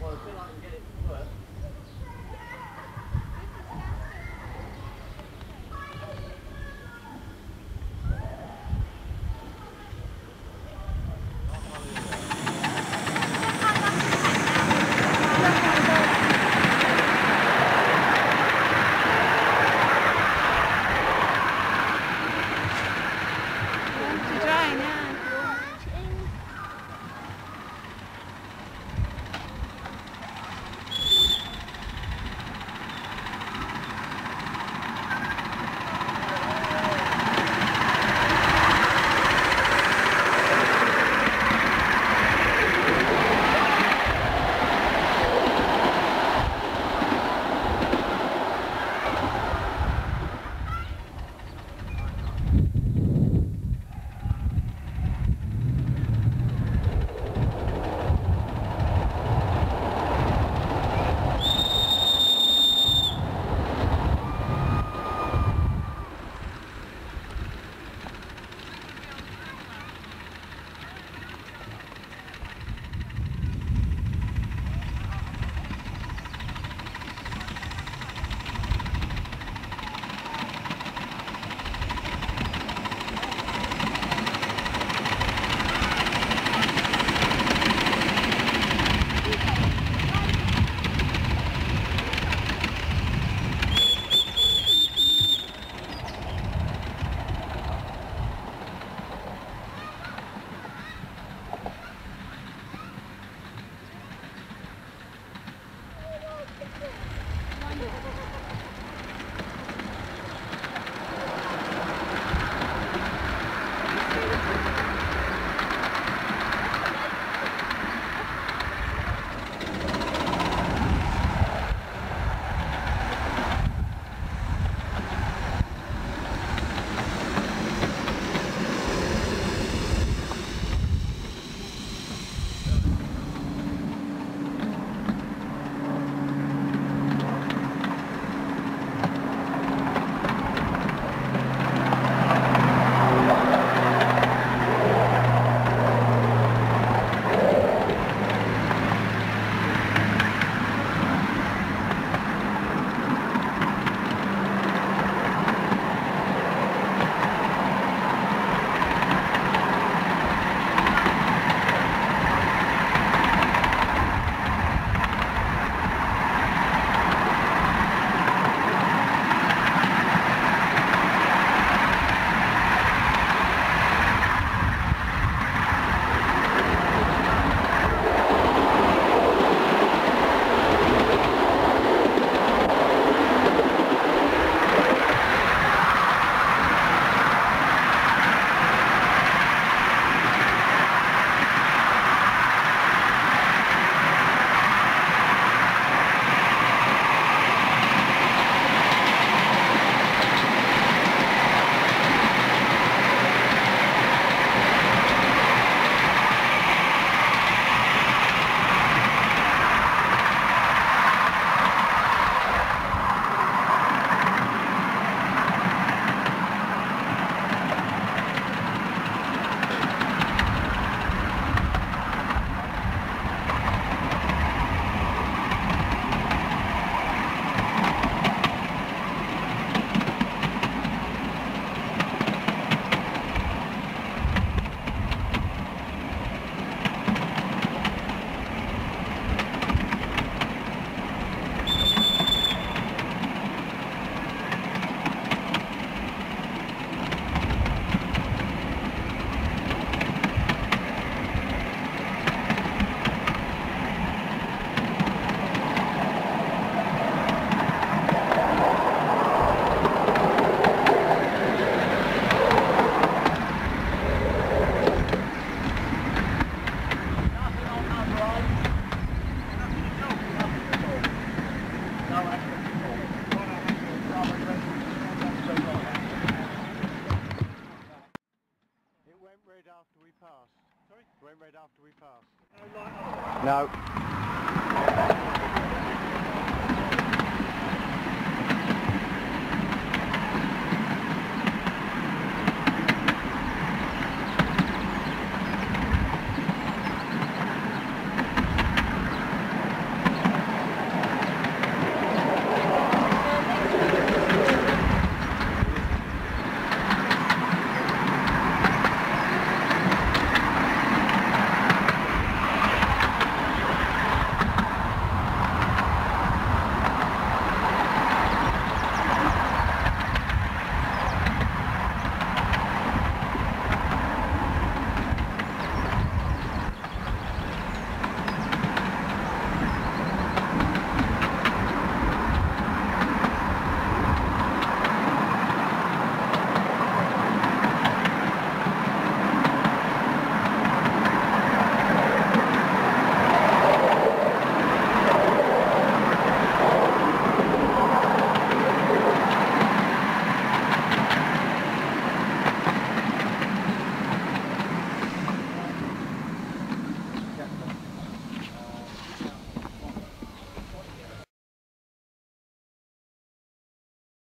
Well, until I can get it to work. After we passed. Sorry? Went red after we passed. No.